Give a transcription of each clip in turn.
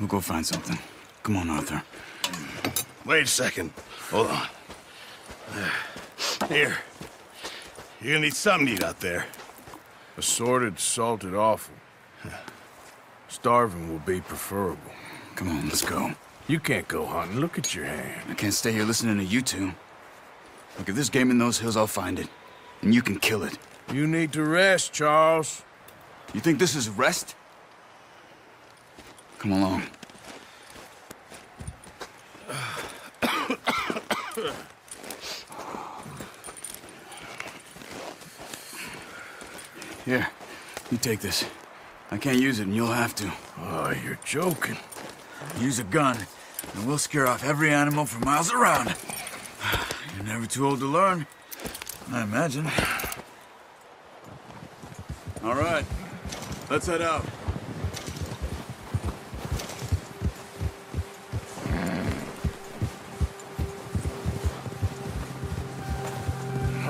We'll go find something. Come on, Arthur. Wait a second. Hold on. Here. You're gonna need something to eat out there. Assorted, salted offal. Starving will be preferable. Come on, let's go. You can't go hunting. Look at your hand. I can't stay here listening to you two. Look, if there's game in those hills, I'll find it. And you can kill it. You need to rest, Charles. You think this is rest? Come along. Here, you take this. I can't use it, and you'll have to. Oh, you're joking. Use a gun, and we'll scare off every animal for miles around. You're never too old to learn, I imagine. All right, let's head out.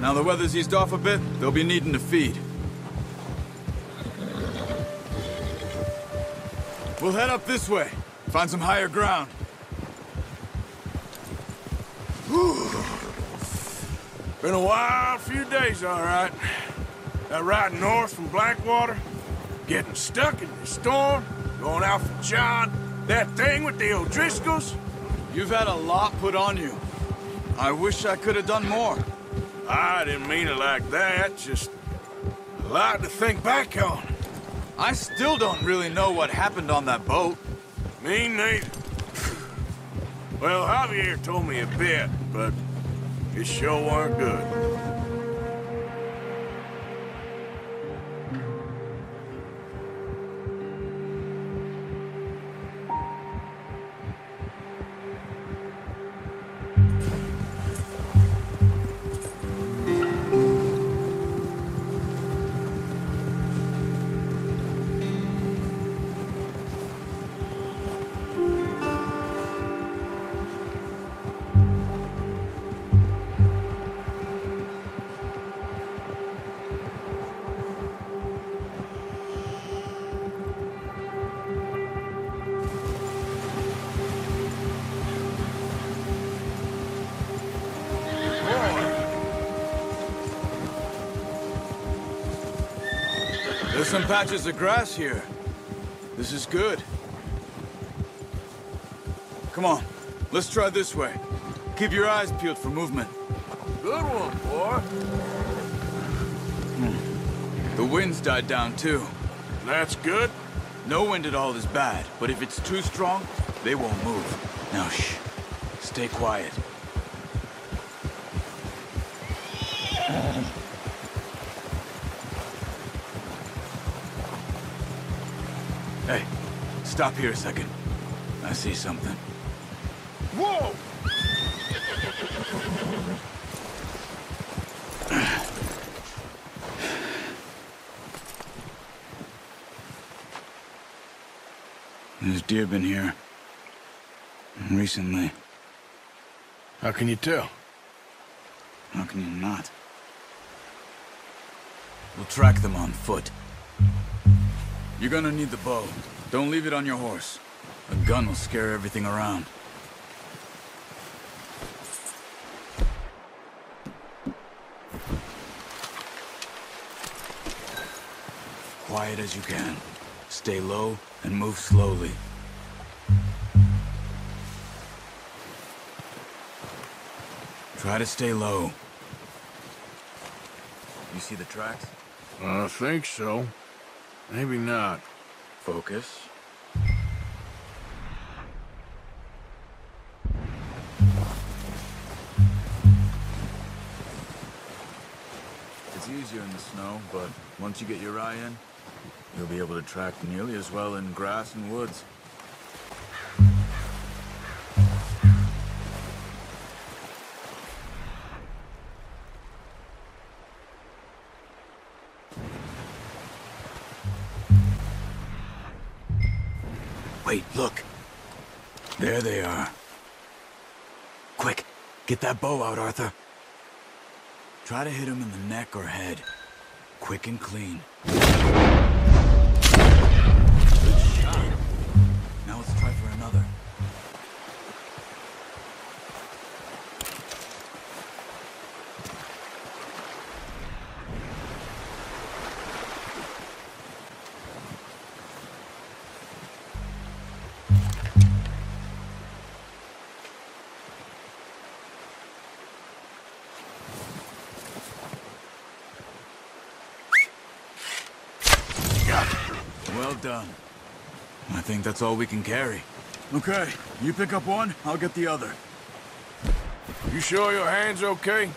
Now the weather's eased off a bit, they'll be needing to feed. We'll head up this way. Find some higher ground. Been a wild few days, all right. That ride north from Blackwater, getting stuck in the storm, going out for John, that thing with the O'Driscolls. You've had a lot put on you. I wish I could have done more. I didn't mean it like that, just a lot to think back on. I still don't really know what happened on that boat. Me neither. Well, Javier told me a bit, but it sure weren't good. Some patches of grass here. This is good. Come on, let's try this way. Keep your eyes peeled for movement. Good one, boy. Hmm. The wind's died down too. That's good. No wind at all is bad, but if it's too strong, they won't move. Now shh. Stay quiet. Hey, stop here a second. I see something. Whoa! There's deer been here. Recently. How can you tell? How can you not? We'll track them on foot. You're gonna need the bow. Don't leave it on your horse. A gun will scare everything around. Quiet as you can. Stay low and move slowly. Try to stay low. You see the tracks? I think so. Maybe not. Focus. It's easier in the snow, but once you get your eye in, you'll be able to track nearly as well in grass and woods. Get that bow out, Arthur. Try to hit him in the neck or head. Quick and clean. That's all we can carry. Okay, you pick up one, I'll get the other. You sure your hand's okay?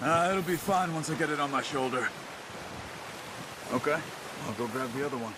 Uh, it'll be fine once I get it on my shoulder. Okay, I'll go grab the other one.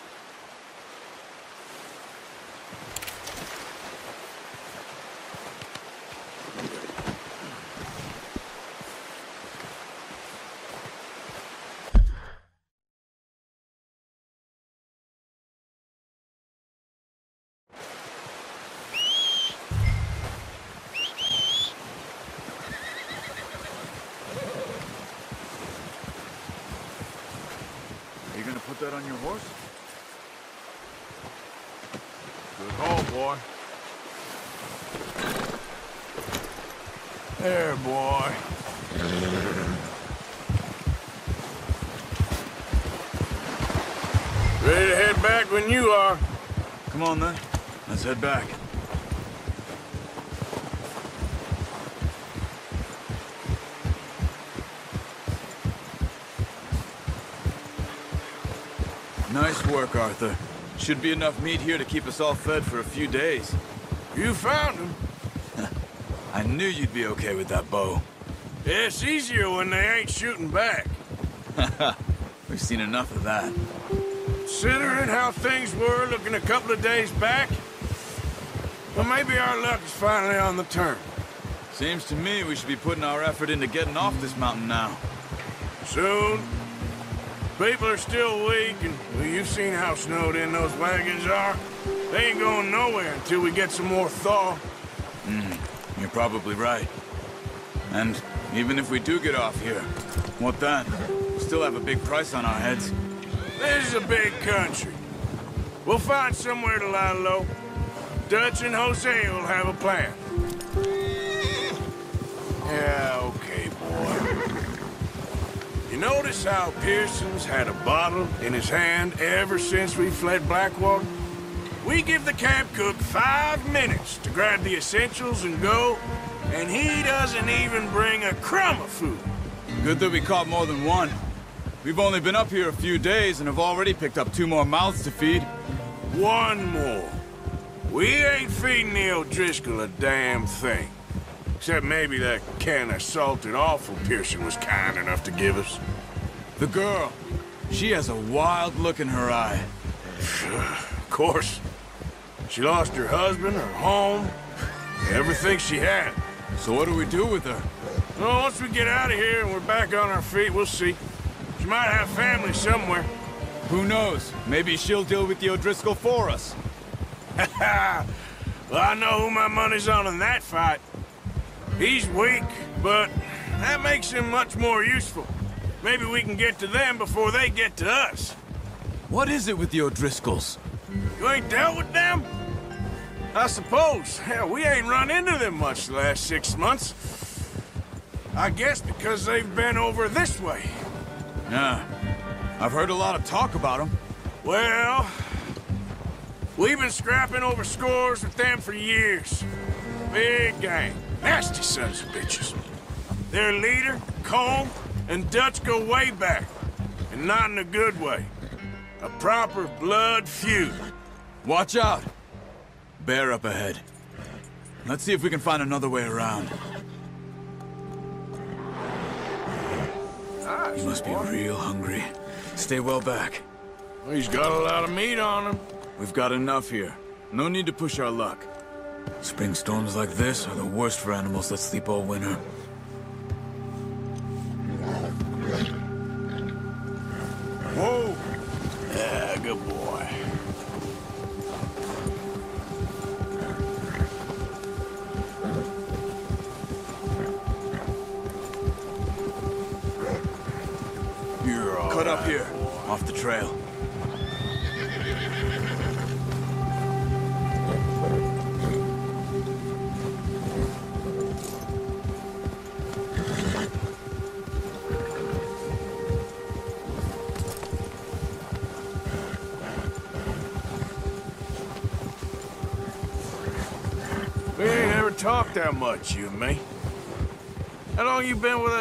On then, let's head back. Nice work, Arthur. Should be enough meat here to keep us all fed for a few days. You found him. I knew you'd be okay with that bow. It's easier when they ain't shooting back. We've seen enough of that. Considering how things were looking a couple of days back, well, maybe our luck is finally on the turn. Seems to me we should be putting our effort into getting off this mountain now. Soon. People are still weak, and well, you've seen how snowed in those wagons are. They ain't going nowhere until we get some more thaw. Hmm, you're probably right. And even if we do get off here, what then? We still have a big price on our heads. This is a big country. We'll find somewhere to lie low. Dutch and Hosea will have a plan. Yeah, okay, boy. You notice how Pearson's had a bottle in his hand ever since we fled Blackwater? We give the camp cook five minutes to grab the essentials and go, and he doesn't even bring a crumb of food. Good that we caught more than one. We've only been up here a few days and have already picked up two more mouths to feed. One more. We ain't feeding the O'Driscoll a damn thing. Except maybe that can of salted offal Pearson was kind enough to give us. The girl, she has a wild look in her eye. Of course. She lost her husband, her home, everything she had. So what do we do with her? Well, once we get out of here and we're back on our feet, we'll see. She might have family somewhere. Who knows? Maybe she'll deal with the O'Driscoll for us. well, I know who my money's on in that fight. He's weak, but that makes him much more useful. Maybe we can get to them before they get to us. What is it with the O'Driscolls? You ain't dealt with them? I suppose. Hell, we ain't run into them much the last six months. I guess because they've been over this way. Yeah. I've heard a lot of talk about them. Well, we've been scrapping over scores with them for years. Big gang. Nasty sons of bitches. Their leader, Colm, and Dutch go way back. And not in a good way. A proper blood feud. Watch out! Bear up ahead. Let's see if we can find another way around. You must be real hungry. Stay well back. He's got a lot of meat on him. We've got enough here. No need to push our luck. Spring storms like this are the worst for animals that sleep all winter.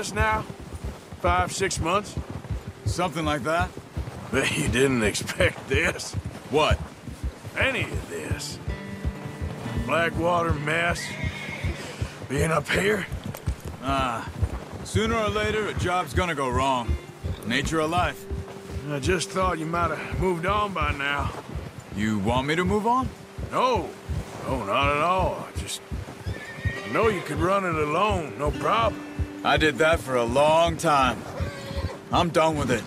Us now? Five, six months? Something like that? Bet you didn't expect this. What? Any of this. Blackwater mess. Being up here? Ah, sooner or later, a job's gonna go wrong. Nature of life. I just thought you might have moved on by now. You want me to move on? No. No, not at all. I just... I know you could run it alone, no problem. I did that for a long time. I'm done with it.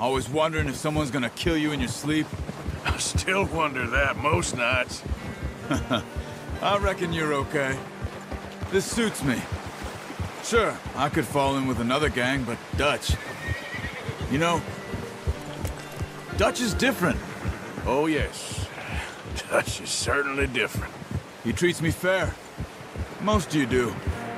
Always wondering if someone's gonna kill you in your sleep. I still wonder that most nights. I reckon you're okay. This suits me. Sure, I could fall in with another gang, but Dutch... You know, Dutch is different. Oh, yes. Dutch is certainly different. He treats me fair. Most of you do.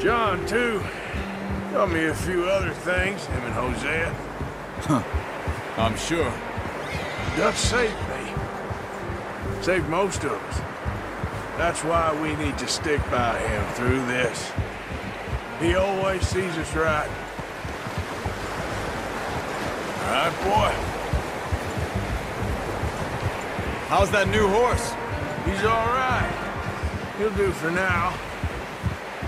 John, too. Taught me a few other things, him and Hosea. Huh. I'm sure. Dutch saved me. Saved most of us. That's why we need to stick by him through this. He always sees us right. All right, boy. How's that new horse? He's all right. He'll do for now.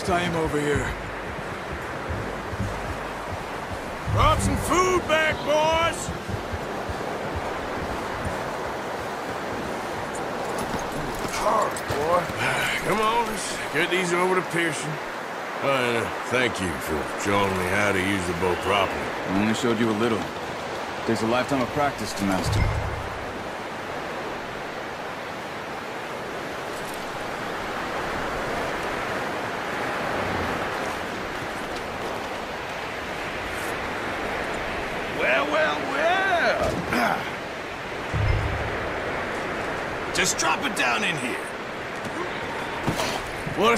I'm gonna hitch Taima over here. Brought some food back, boys! Hard, boy. Come on, let's get these over to Pearson. Uh, thank you for showing me how to use the bow properly. I only showed you a little. Takes a lifetime of practice to master. Just drop it down in here. What a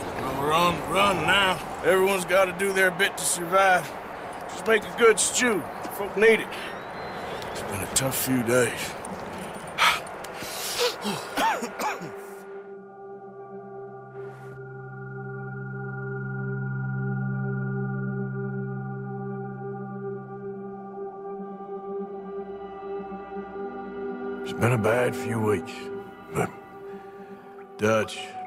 We're on the run now. Everyone's got to do their bit to survive. Just make a good stew. Folk need it. It's been a tough few days. It's been a bad few weeks, but Dutch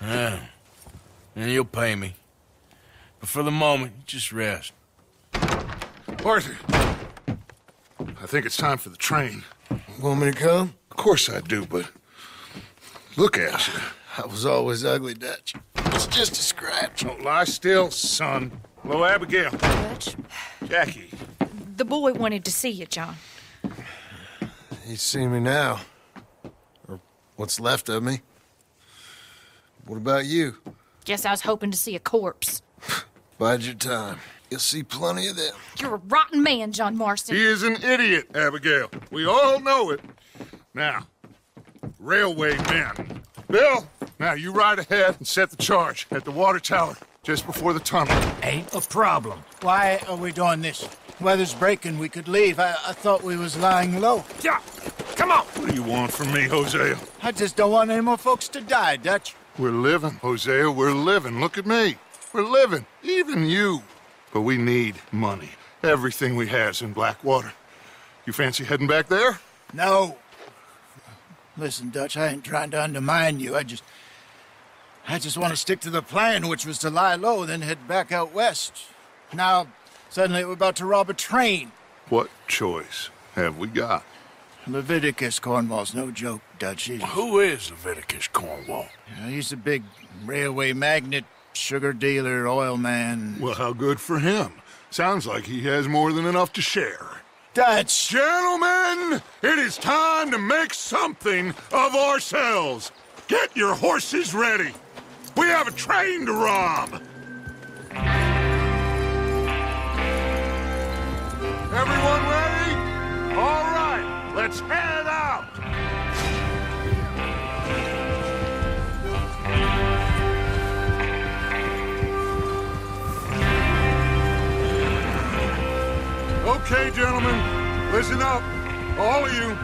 Yeah. And you'll pay me. But for the moment, just rest. Arthur, I think it's time for the train. Want me to come? Of course I do, but look at you. I was always ugly, Dutch. It's just a scratch. Don't lie still, son. Hello, Abigail. Dutch, Jackie. the boy wanted to see you, John. He's see me now. Or what's left of me. What about you? Guess I was hoping to see a corpse. Bide your time. You'll see plenty of them. You're a rotten man, John Marston. He is an idiot, Abigail. We all know it. Now, railway men. Bill, now you ride ahead and set the charge at the water tower just before the tunnel. Ain't a problem. Why are we doing this? Weather's breaking. We could leave. I, I thought we was lying low. Yeah, come on. What do you want from me, Hosea? I just don't want any more folks to die, Dutch. We're living, Hosea. We're living. Look at me. We're living. Even you. But we need money. Everything we has in Blackwater. You fancy heading back there? No. Listen, Dutch, I ain't trying to undermine you. I just... I just want to stick to the plan, which was to lie low, then head back out west. Now, suddenly we're about to rob a train. What choice have we got? Leviticus Cornwall's no joke, Dutch. He's, Who is Leviticus Cornwall? he's a big railway magnate, sugar dealer, oil man. Well, how good for him. Sounds like he has more than enough to share. Dutch! Gentlemen, it is time to make something of ourselves. Get your horses ready. We have a train to rob. Everyone ready? All right, let's head out. Okay, gentlemen, listen up, all of you.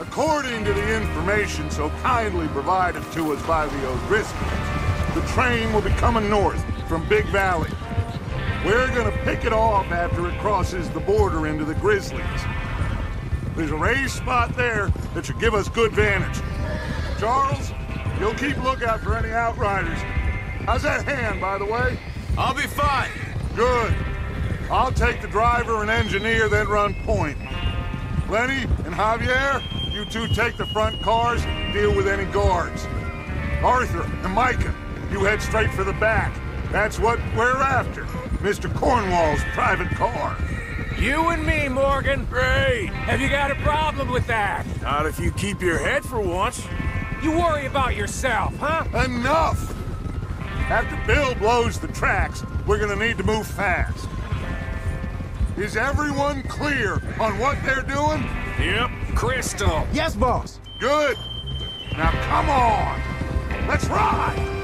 According to the information so kindly provided to us by the O'Driscolls, the train will be coming north from Big Valley. We're gonna pick it off after it crosses the border into the Grizzlies. There's a raised spot there that should give us good vantage. Charles, you'll keep lookout for any outriders. How's that hand, by the way? I'll be fine. Good. I'll take the driver and engineer, then run point. Lenny and Javier, you two take the front cars, deal with any guards. Arthur and Micah, you head straight for the back. That's what we're after. Mr. Cornwall's private car. You and me, Morgan. Great. Have you got a problem with that? Not if you keep your head for once. You worry about yourself, huh? Enough! After Bill blows the tracks, we're gonna need to move fast. Is everyone clear on what they're doing? Yep. Crystal. Yes, boss. Good. Now come on. Let's ride.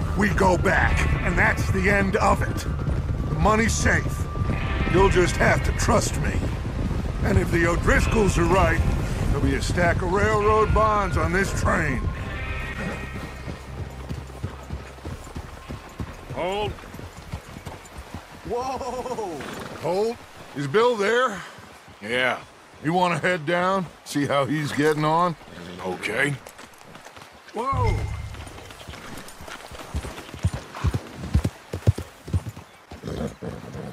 we go back, and that's the end of it. The money's safe. You'll just have to trust me. And if the O'Driscolls are right, there'll be a stack of railroad bonds on this train. Hold. Whoa! Hold. is Bill there? Yeah. You want to head down, see how he's getting on? Okay. Whoa!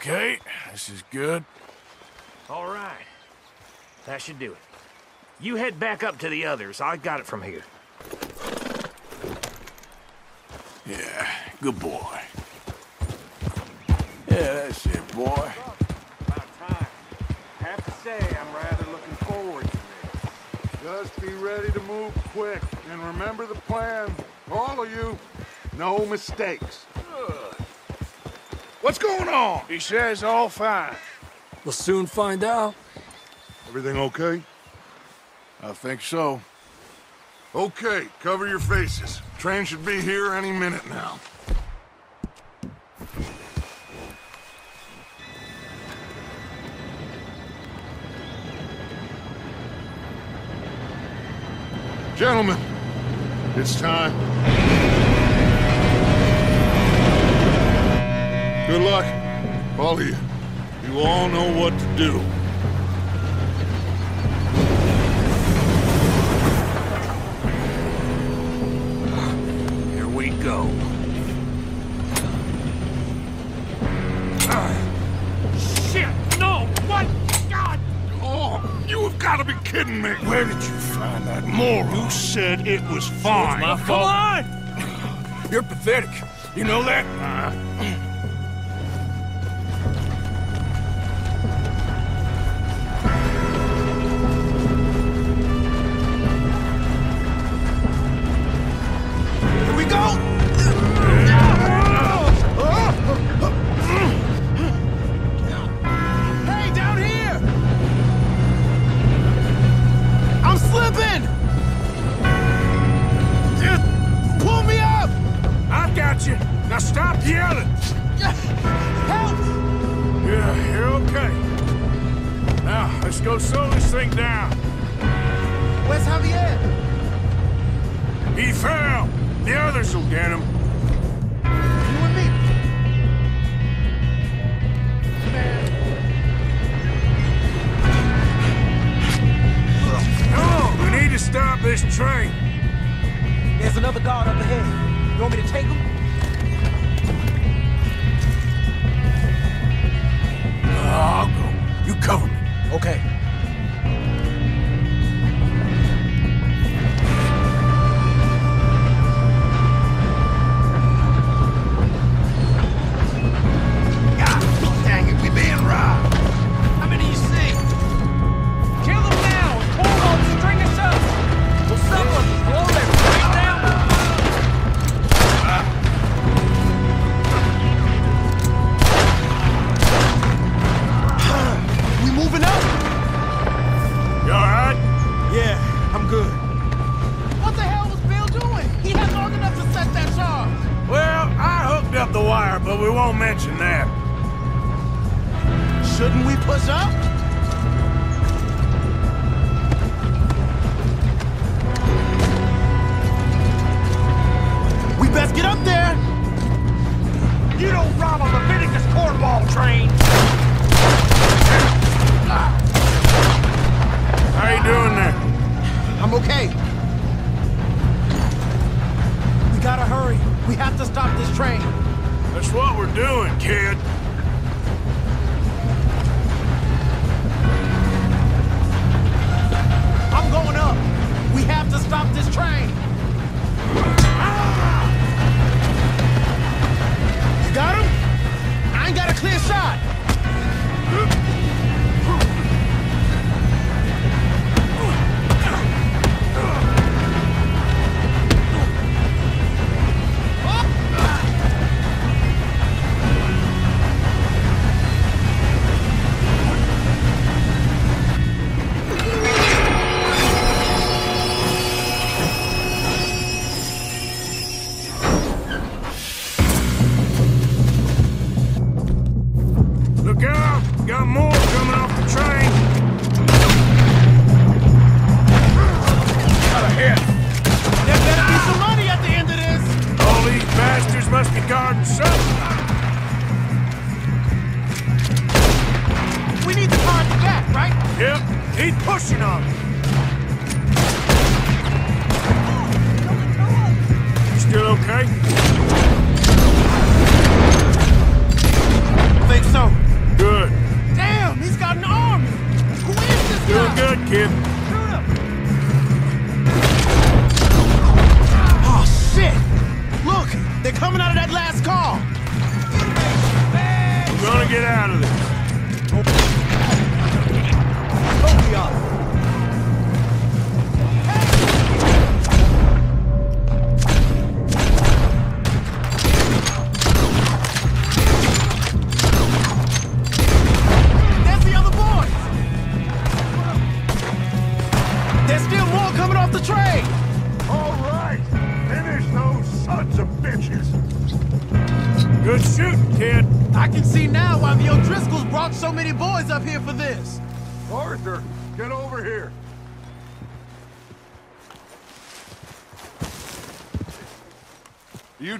Okay, this is good. All right. That should do it. You head back up to the others. I got it from here. Yeah, good boy. Yeah, that's it, boy. About time. Have to say, I'm rather looking forward to this. Just be ready to move quick, and remember the plan. All of you, no mistakes. What's going on? He says all fine. We'll soon find out. Everything okay? I think so. Okay, cover your faces. Train should be here any minute now. Gentlemen, it's time. Good luck, all of you. You all know what to do. Here we go. Ah. Shit! No! What? God! Oh, you have got to be kidding me! Where did you find that moron? You said it was fine. So it's my fault. Come on! You're pathetic. You know that?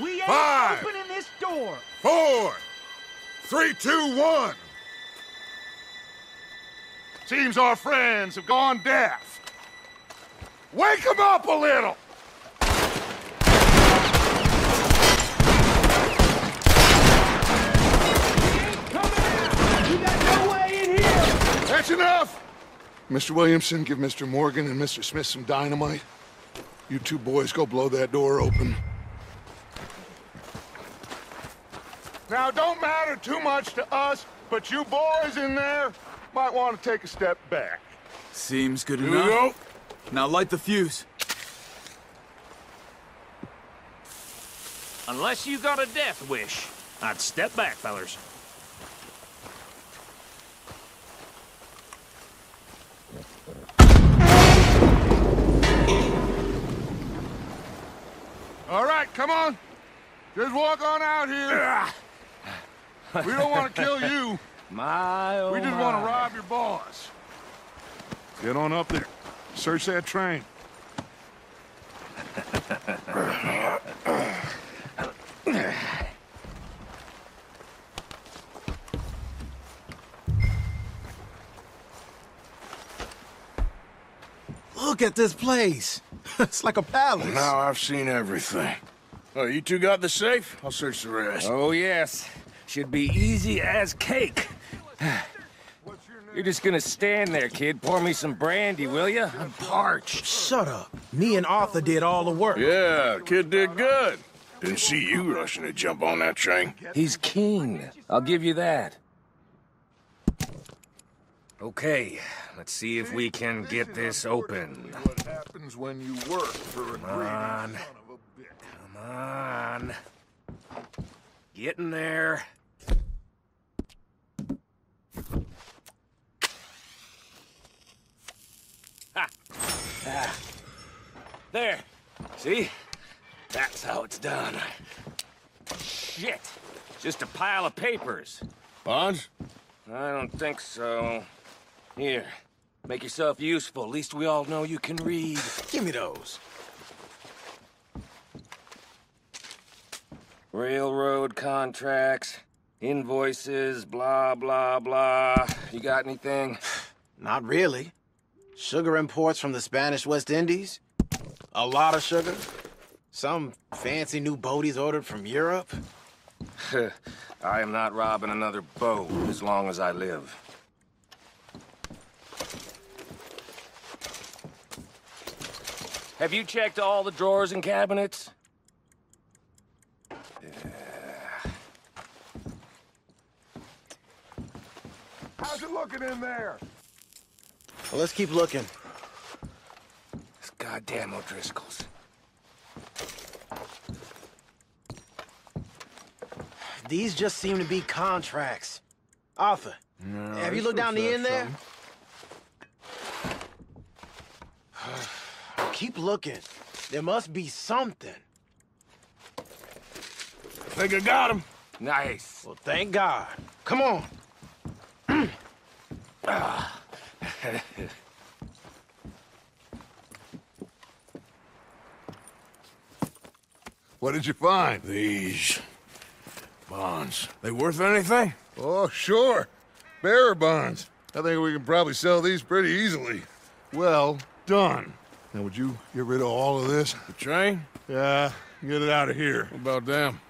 We ain't Five. opening this door. Four. Three, two, one. Seems our friends have gone deaf. Wake them up a little. You got no way in here. That's enough! Mr. Williamson, give Mr. Morgan and Mr. Smith some dynamite. You two boys go blow that door open. Now, don't matter too much to us, but you boys in there might want to take a step back. Seems good Here we enough. go. Now light the fuse. Unless you got a death wish, I'd step back, fellers. All right, come on. Just walk on out here. We don't want to kill you. My, oh We just my. want to rob your boss. Get on up there. Search that train. Look at this place. it's like a palace. Now I've seen everything. Oh, you two got the safe? I'll search the rest. Oh, yes. Should be easy as cake. You're just gonna stand there, kid. Pour me some brandy, will you? I'm parched. Shut up. Me and Arthur did all the work. Yeah, kid did good. Didn't see you rushing to jump on that train. He's keen. I'll give you that. Okay, let's see if we can get this open. What happens when you work for a Come on. Come on. Getting there. Ha! Ah. There. See? That's how it's done. Shit. Just a pile of papers. Bonds? I don't think so. Here. Make yourself useful. At least we all know you can read. Give me those. Railroad contracts, invoices, blah, blah, blah. You got anything? Not really. Sugar imports from the Spanish West Indies. A lot of sugar. Some fancy new boat he's ordered from Europe. I am not robbing another boat as long as I live. Have you checked all the drawers and cabinets? How's it looking in there? Well, let's keep looking. It's goddamn O'Driscoll's. These just seem to be contracts. Arthur, have you looked down the end there? Keep looking. There must be something. I Think I got him. Nice. Well, thank God. Come on. What did you find? These bonds. They worth anything? Oh, sure. Bearer bonds. I think we can probably sell these pretty easily. Well done. Now, would you get rid of all of this? The train? Yeah, get it out of here. What about them?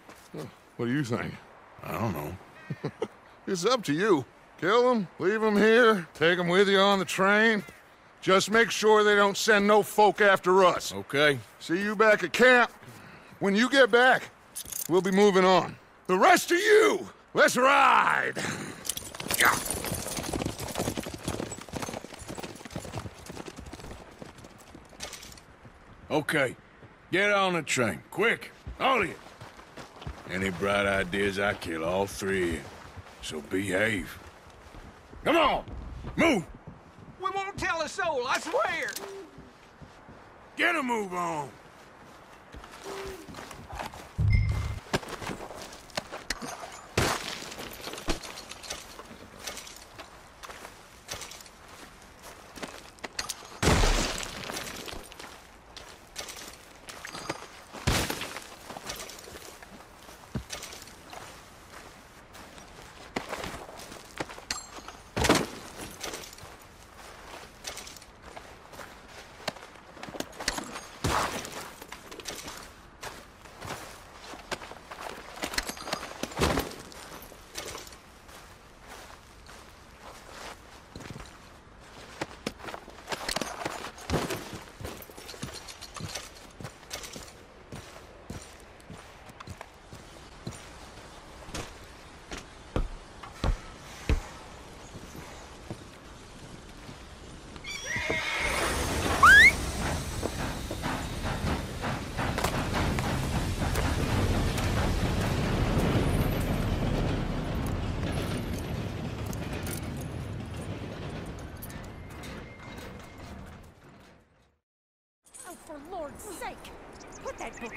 What do you think? I don't know. It's up to you. Kill them, leave them here, take them with you on the train. Just make sure they don't send no folk after us. Okay. See you back at camp. When you get back, we'll be moving on. The rest of you, let's ride! Yeah. Okay. Get on the train. Quick. All of you. Any bright ideas, I kill all three. So behave. Come on! Move! We won't tell a soul, I swear. Get a move on! Oh, for Lord's sake! Put that book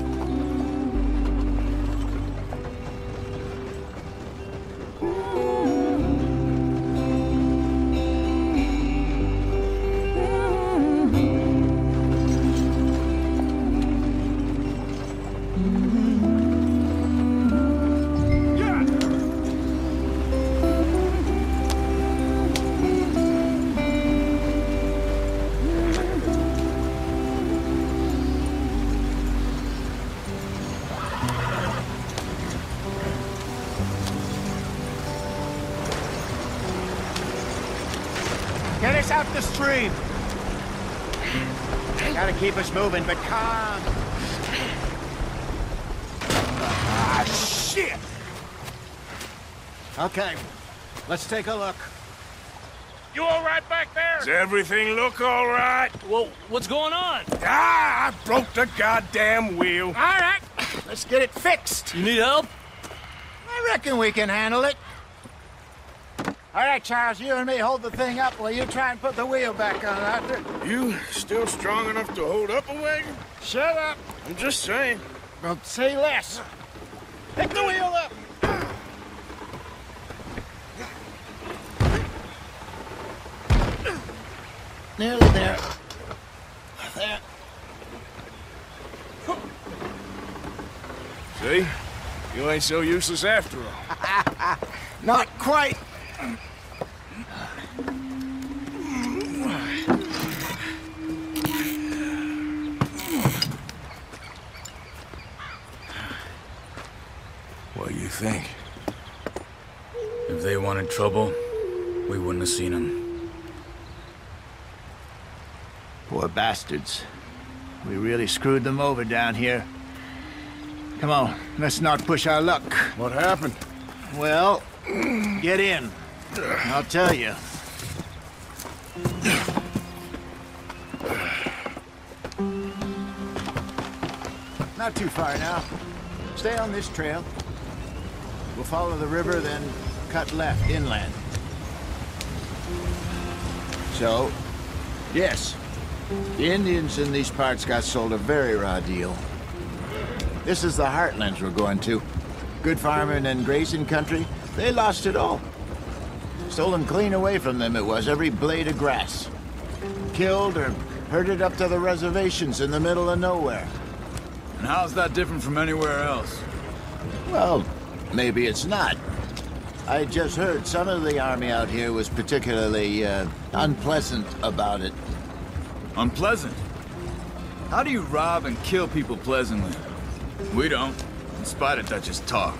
Us out the stream. Gotta keep us moving, but calm. Ah, shit! Okay, let's take a look. You all right back there? Does everything look all right? Well, what's going on? Ah, I broke the goddamn wheel. All right, let's get it fixed. You need help? I reckon we can handle it. All right, Charles, you and me hold the thing up while you try and put the wheel back on, Arthur. You still strong enough to hold up a wagon? Shut up. I'm just saying. Well, say less. Pick the wheel up. Nearly there. There. See? You ain't so useless after all. Not quite. What do you think? If they wanted trouble, we wouldn't have seen them. Poor bastards. We really screwed them over down here. Come on, let's not push our luck. What happened? Well, get in. I'll tell you. Not too far now. Stay on this trail. We'll follow the river, then cut left inland. So, yes, the Indians in these parts got sold a very raw deal. This is the heartlands we're going to. Good farming and grazing country, they lost it all. Stolen clean away from them it was, every blade of grass. Killed or herded up to the reservations in the middle of nowhere. And how's that different from anywhere else? Well, maybe it's not. I just heard some of the army out here was particularly uh, unpleasant about it. Unpleasant? How do you rob and kill people pleasantly? We don't, in spite of Dutch's talk.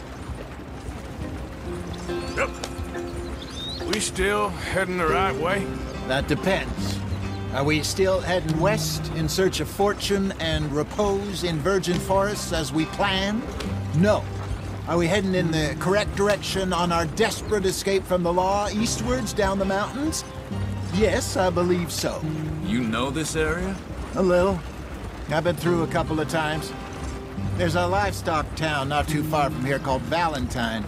Yep. We still heading the right way? That depends. Are we still heading west in search of fortune and repose in virgin forests as we planned? No. Are we heading in the correct direction on our desperate escape from the law eastwards down the mountains? Yes, I believe so. You know this area? A little. I've been through a couple of times. There's a livestock town not too far from here called Valentine.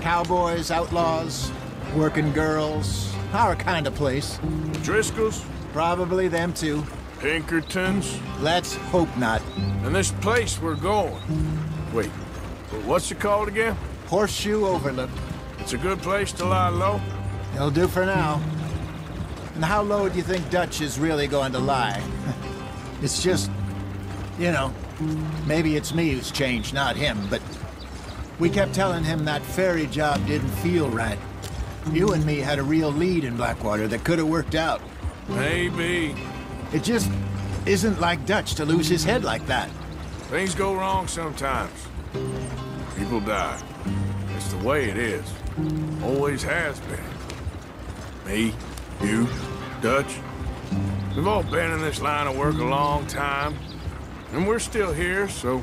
Cowboys, outlaws, working girls, our kind of place. Driscoll's? Probably them too. Pinkertons? Let's hope not. And this place we're going. Wait, what's it called again? Horseshoe Overlook. It's a good place to lie low? It'll do for now. And how low do you think Dutch is really going to lie? it's just, you know, maybe it's me who's changed, not him, but we kept telling him that ferry job didn't feel right. You and me had a real lead in Blackwater that could have worked out. Maybe. It just isn't like Dutch to lose his head like that. Things go wrong sometimes. People die. It's the way it is. Always has been. Me, you, Dutch. We've all been in this line of work a long time. And we're still here, so...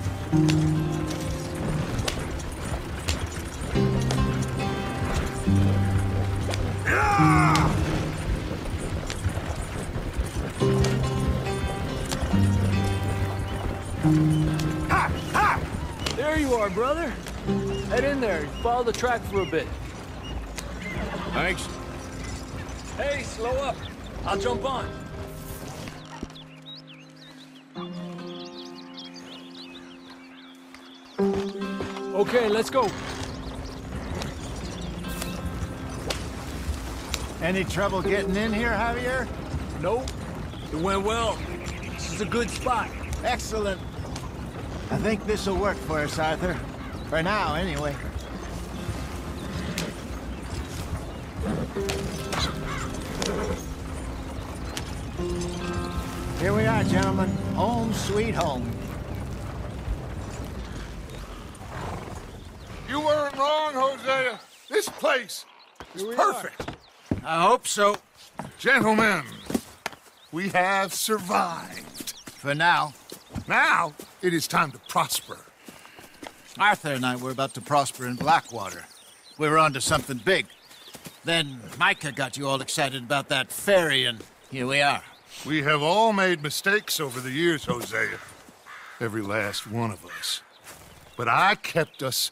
There you are, brother. Head in there follow the track for a bit. Thanks. Hey, slow up. I'll jump on. Okay, let's go. Any trouble getting in here, Javier? Nope. It went well. This is a good spot. Excellent. I think this'll work for us, Arthur. For now, anyway. Here we are, gentlemen. Home sweet home. You weren't wrong, Hosea. This place is perfect. I hope so. Gentlemen, we have survived. For now. Now, it is time to prosper. Arthur and I were about to prosper in Blackwater. We were onto something big. Then Micah got you all excited about that ferry, and here we are. We have all made mistakes over the years, Hosea. Every last one of us. But I kept us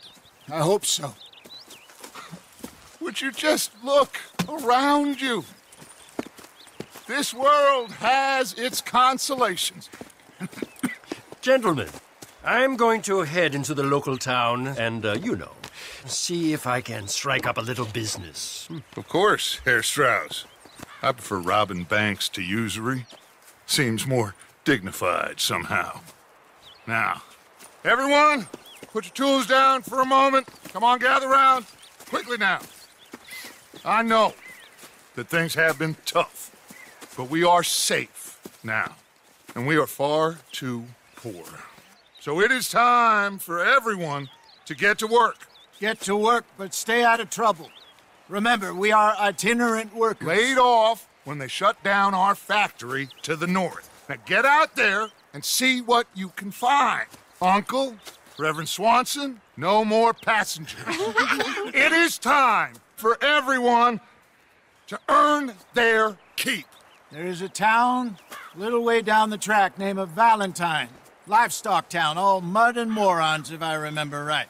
I hope so. Would you just look around you? This world has its consolations. Gentlemen, I'm going to head into the local town and, uh, you know, see if I can strike up a little business. Of course, Herr Strauss. I prefer robbing banks to usury. Seems more dignified somehow. Now, everyone, put your tools down for a moment. Come on, gather round. Quickly now. I know that things have been tough, but we are safe now, and we are far too poor. So it is time for everyone to get to work. Get to work, but stay out of trouble. Remember, we are itinerant workers. Laid off when they shut down our factory to the north. Now get out there and see what you can find. Uncle, Reverend Swanson, no more passengers. it is time for everyone to earn their keep. There is a town a little way down the track named of Valentine. Livestock town, all mud and morons, if I remember right.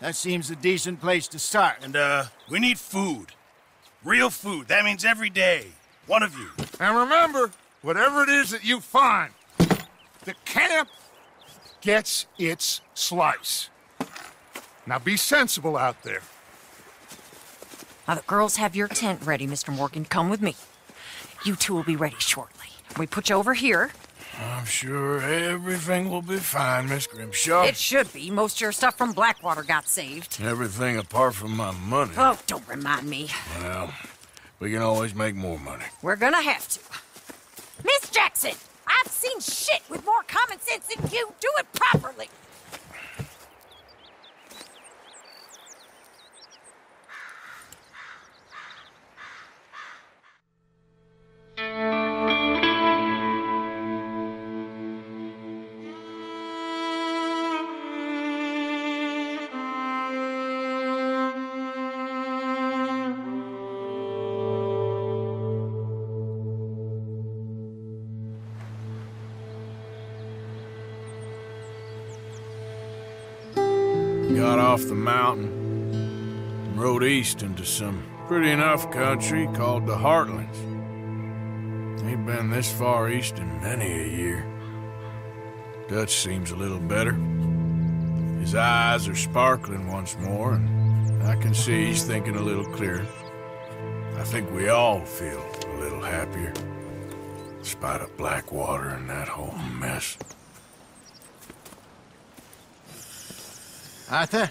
That seems a decent place to start. And, uh, we need food. Real food. That means every day. One of you. And remember, whatever it is that you find, the camp gets its slice. Now be sensible out there. Now the girls have your tent ready, Mr. Morgan. Come with me. You two will be ready shortly. We put you over here. I'm sure everything will be fine, Miss Grimshaw. It should be. Most of your stuff from Blackwater got saved. Everything apart from my money. Oh, don't remind me. Well, we can always make more money. We're gonna have to. Miss Jackson, I've seen shit with more common sense than you. Do it properly. Mountain and rode east into some pretty enough country called the Heartlands. Ain't been this far east in many a year. Dutch seems a little better. His eyes are sparkling once more, and I can see he's thinking a little clearer. I think we all feel a little happier, in spite of Blackwater and that whole mess. Arthur?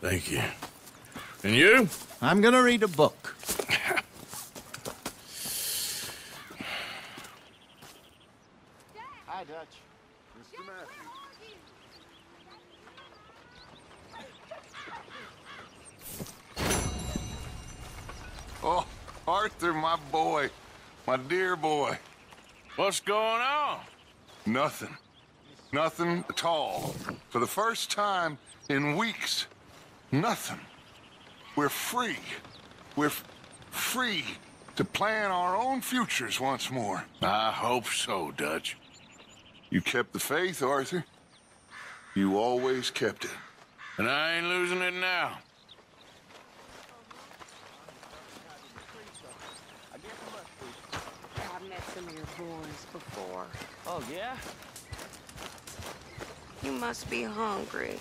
Thank you. And you? I'm gonna read a book. Hi, Dutch. Mr. Matthews. Oh, Arthur, my boy. My dear boy. What's going on? Nothing. Nothing at all. For the first time in weeks, nothing. We're free. We're free to plan our own futures once more. I hope so, Dutch. You kept the faith, Arthur. You always kept it. And I ain't losing it now. I've met some of your boys before. Oh, yeah? You must be hungry.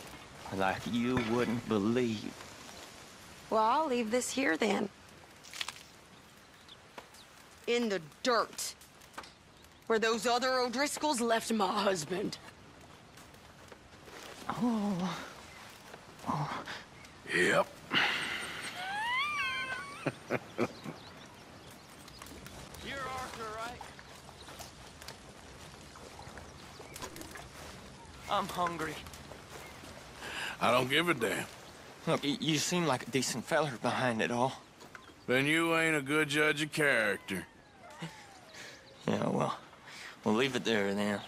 Like you wouldn't believe. Well, I'll leave this here then. In the dirt. Where those other O'Driscolls left my husband. Oh. Oh. Yep. You're Arthur, right? I'm hungry. I don't give a damn. Look, you seem like a decent feller behind it all. Then you ain't a good judge of character. Yeah, well, we'll leave it there then.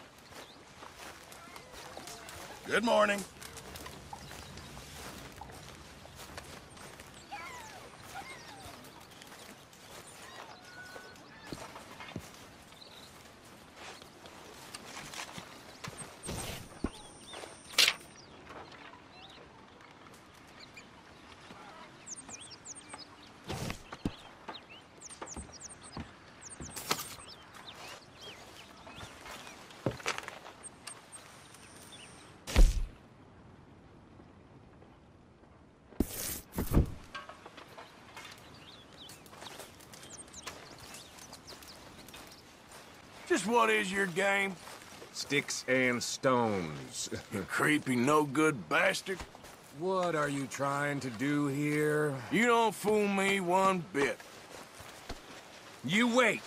Good morning. What is your game? Sticks and stones. You creepy, no good bastard. What are you trying to do here? You don't fool me one bit. You wait.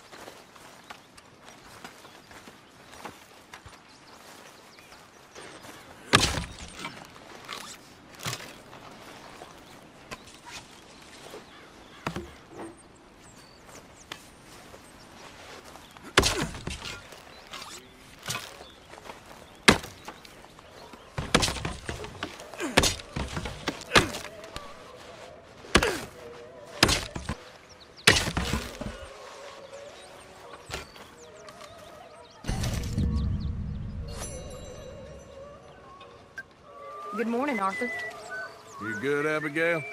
Good morning, Arthur. You good, Abigail?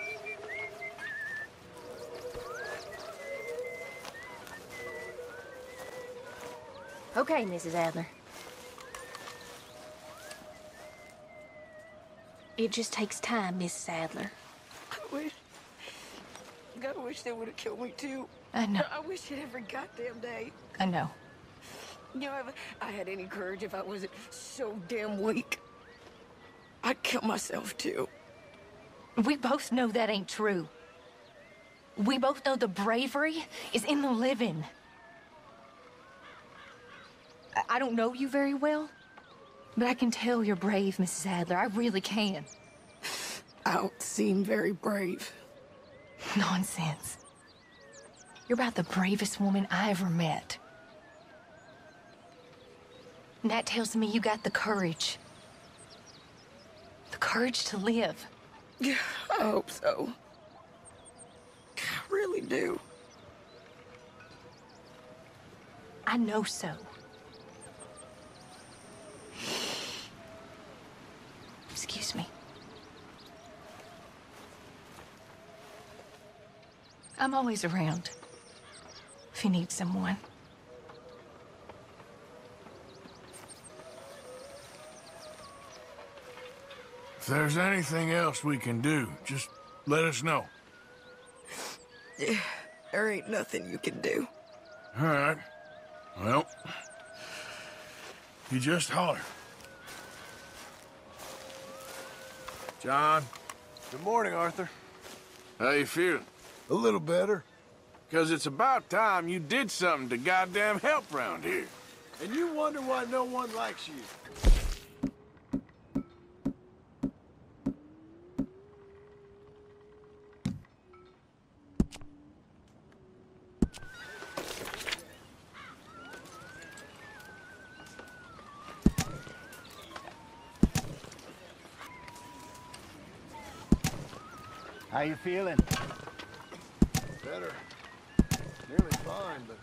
Okay, Mrs. Adler. It just takes time, Mrs. Adler. I wish. God, I wish they would have killed me too. I know. I wish it every goddamn day. I know. You know, if I had any courage, if I wasn't so damn weak, I'd kill myself too. We both know that ain't true. We both know the bravery is in the living. I- I don't know you very well, but I can tell you're brave, Mrs. Adler. I really can. I don't seem very brave. Nonsense. You're about the bravest woman I ever met. And that tells me you got the courage. The courage to live. Yeah, I hope so. I really do. I know so. Excuse me. I'm always around. If you need someone. There's anything else we can do, just let us know. Yeah, there ain't nothing you can do. All right. Well, you just holler. John. Good morning, Arthur. How you feeling? A little better. Because it's about time you did something to goddamn help round here. And you wonder why no one likes you. How you feeling? Better. Nearly fine, but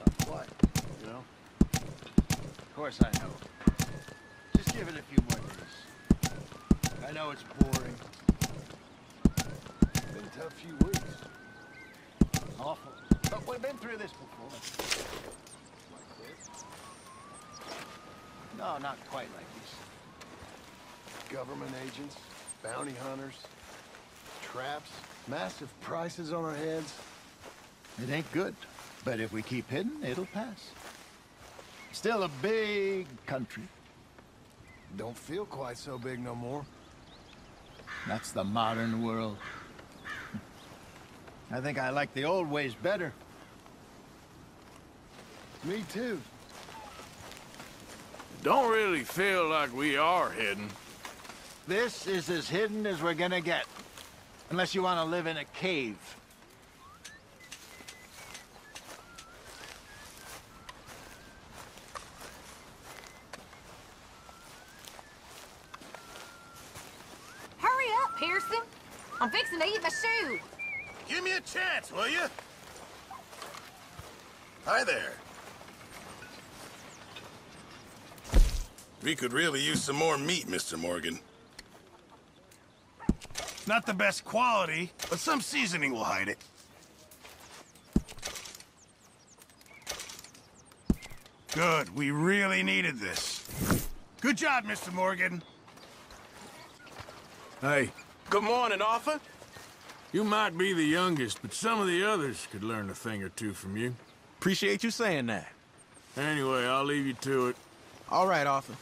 not quite, you know? Of course I know. Just give it a few more days. I know it's boring. Been a tough few weeks. Awful. But we've been through this before. No, not quite like this. Government agents, bounty hunters, traps, massive prices on our heads. It ain't good, but if we keep hidden, it'll pass. Still a big country. Don't feel quite so big no more. That's the modern world. I think I like the old ways better. Me too. Don't really feel like we are hidden. This is as hidden as we're gonna get. Unless you want to live in a cave. Hurry up, Pearson. I'm fixing to eat my shoe. Give me a chance, will you? Hi there. We could really use some more meat, Mr. Morgan. Not the best quality, but some seasoning will hide it. Good. We really needed this. Good job, Mr. Morgan. Hey, Good morning, Arthur. you might be the youngest, but some of the others could learn a thing or two from you. Appreciate you saying that. Anyway, I'll leave you to it. All right, Arthur.